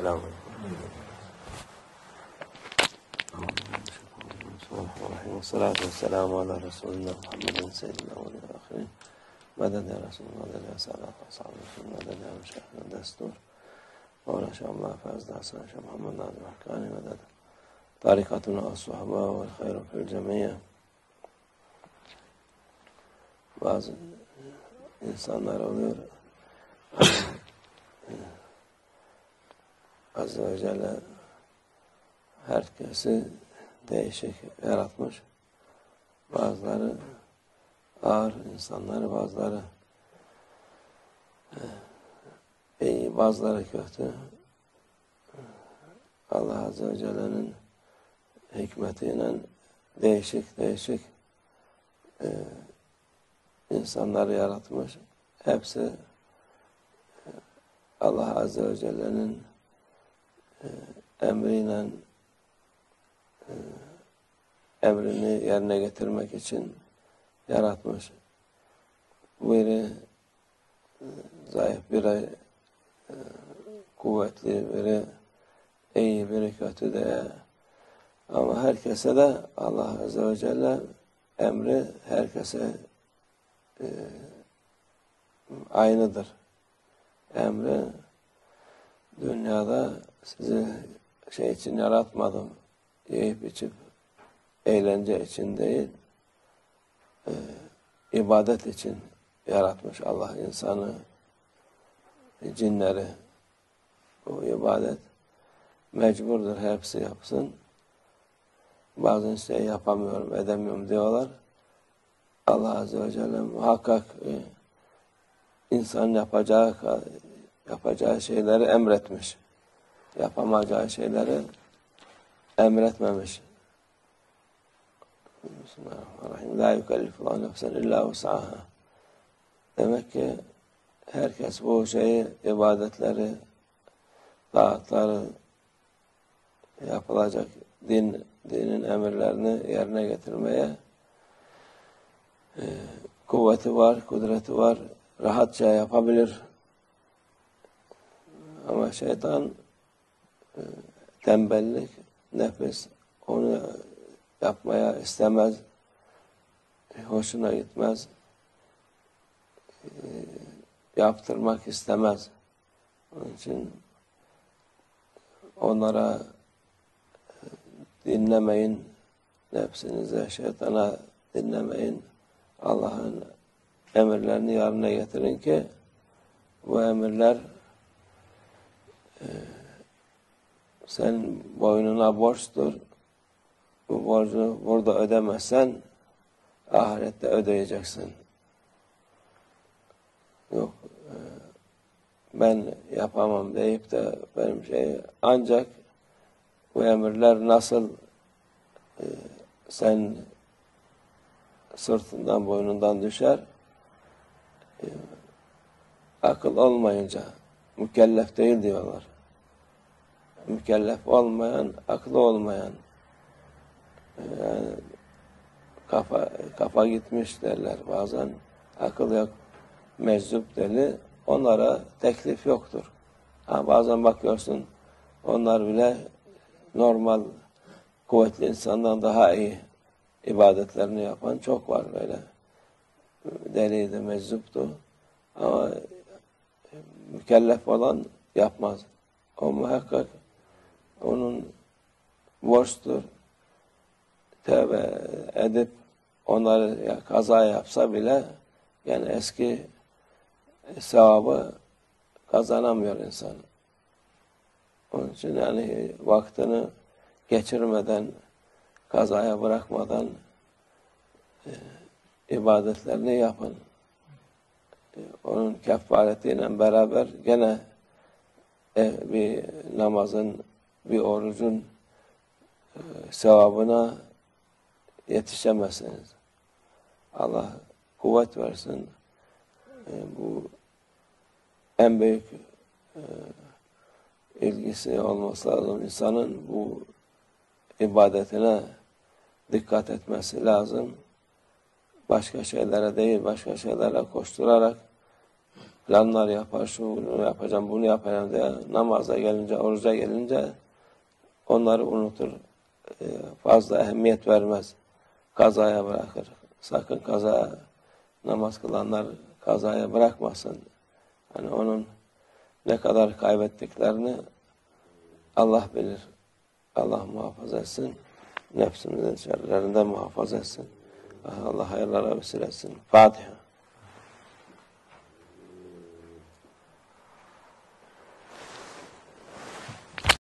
السلام عليكم. والصلاة والسلام على رسول الله محمد سيد الأولين والآخرين. مدد يا رسول مدد يا سادات أصحاب رسول مدد يا مشايخنا الدستور مولانا شاء الله فاز حسن شاء محمد ناظر حكاني مدد. طريقتنا الصحبة والخير في الجميع. bazı insanlar oluyor. Azze ve Celle herkesi değişik yaratmış. Bazıları ağır insanları, bazıları iyi, bazıları kötü. Allah Azze ve Celle'nin hikmetiyle değişik değişik e, insanları yaratmış. Hepsi Allah Azze ve Celle'nin e, emriyle e, emrini yerine getirmek için yaratmış. Biri e, zayıf, biri e, kuvvetli, biri iyi, biri kötü diye. Ama herkese de Allah Azze ve Celle emri herkese e, aynıdır. Emri dünyada sizi şey için yaratmadım. Yiyip içip eğlence için değil, e, ibadet için yaratmış Allah insanı, cinleri. Bu ibadet mecburdur hepsi yapsın. Bazen şey yapamıyorum, edemiyorum diyorlar. Allah Azze ve Celle muhakkak e, insan yapacağı yapacağı şeyleri emretmiş. Yapamayacağı şeyleri emretmemiş. Bismillahirrahmanirrahim. La yukellifullahu nefsen illa vus'aha. Demek ki herkes bu şeyi, ibadetleri, taatları yapılacak din, dinin emirlerini yerine getirmeye e, kuvveti var, kudreti var, rahatça yapabilir. Ama şeytan tembellik, nefis onu yapmaya istemez, hoşuna gitmez, e, yaptırmak istemez. Onun için onlara e, dinlemeyin, nefsinize, şeytana dinlemeyin. Allah'ın emirlerini yerine getirin ki bu emirler e, sen boynuna borçtur. Bu borcu burada ödemezsen ahirette ödeyeceksin. Yok e, ben yapamam deyip de benim şey ancak bu emirler nasıl e, sen sırtından boynundan düşer. E, akıl olmayınca mükellef değil diyorlar. Mükellef olmayan, aklı olmayan e, yani kafa kafa gitmiş derler bazen. Akıl yok, meczup deli. Onlara teklif yoktur. Ha, bazen bakıyorsun onlar bile normal kuvvetli insandan daha iyi ibadetlerini yapan çok var böyle. Deliydi, meczuptu. Ama mükellef olan yapmaz. O muhakkak onun borçtur. Tevbe edip onları ya kaza yapsa bile yani eski sevabı kazanamıyor insan. Onun için yani vaktini geçirmeden kazaya bırakmadan e, ibadetlerini yapın. E, onun kefaretiyle beraber gene e, bir namazın, bir orucun e, sevabına yetişemezsiniz. Allah kuvvet versin. E, bu en büyük e, ilgisi olması lazım. insanın bu ibadetine dikkat etmesi lazım. Başka şeylere değil, başka şeylere koşturarak planlar yapar, şunu yapacağım, bunu yapacağım diye namaza gelince, oruca gelince onları unutur. E, fazla ehemmiyet vermez. Kazaya bırakır. Sakın kaza namaz kılanlar kazaya bırakmasın. Hani onun ne kadar kaybettiklerini Allah bilir. Allah muhafaza etsin. Nefsimizin şerlerinden muhafaza etsin. Allah hayırlara vesile etsin. Fatiha.